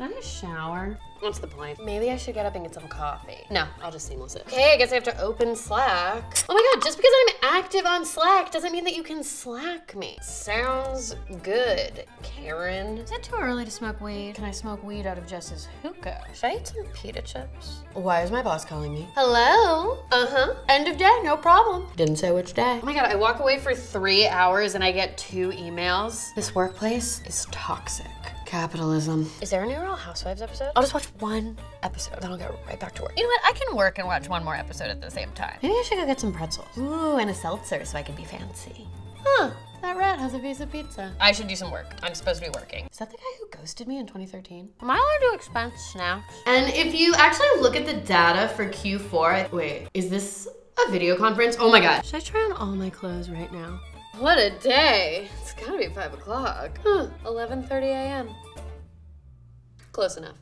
Should I shower? What's the point? Maybe I should get up and get some coffee. No, I'll just seamless it. Okay, I guess I have to open Slack. Oh my god, just because I'm active on Slack doesn't mean that you can Slack me. Sounds good, Karen. Is it too early to smoke weed? Can I smoke weed out of Jess's hookah? Should I eat some pita chips? Why is my boss calling me? Hello? Uh-huh. End of day, no problem. Didn't say which day. Oh my god, I walk away for three hours and I get two emails. This workplace is toxic. Capitalism. Is there a new Real Housewives episode? I'll just watch one episode, then I'll get right back to work. You know what? I can work and watch one more episode at the same time. Maybe I should go get some pretzels. Ooh, and a seltzer so I can be fancy. Huh, that rat has a piece of pizza. I should do some work. I'm supposed to be working. Is that the guy who ghosted me in 2013? Am I allowed to expense snacks? And if you actually look at the data for Q4, wait, is this a video conference? Oh my god. Should I try on all my clothes right now? What a day. It's gotta be five o'clock. Huh, 11.30 a.m. Close enough.